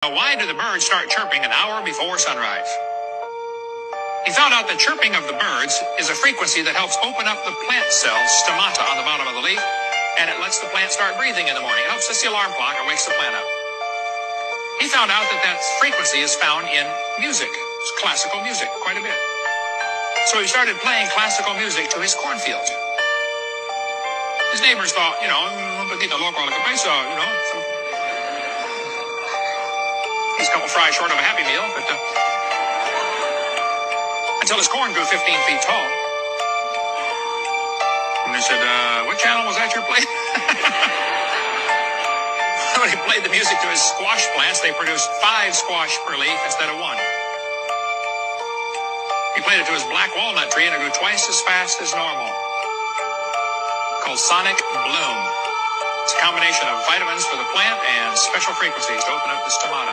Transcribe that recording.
Now, why do the birds start chirping an hour before sunrise? He found out that chirping of the birds is a frequency that helps open up the plant cells, stomata, on the bottom of the leaf, and it lets the plant start breathing in the morning. It helps it's the alarm clock. It wakes the plant up. He found out that that frequency is found in music, classical music, quite a bit. So he started playing classical music to his cornfields. His neighbors thought, you know, un poquito loco la cabeza, you know, He's a couple fries short of a Happy Meal, but uh, until his corn grew 15 feet tall. And they said, uh, what channel was that you're playing? when he played the music to his squash plants, they produced five squash per leaf instead of one. He played it to his black walnut tree and it grew twice as fast as normal. Called Sonic Bloom. It's a combination of vitamins for the plant and special frequencies to open up the stomata.